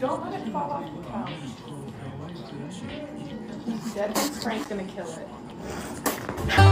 Don't let it fall off the couch. Dead Frank's gonna kill it.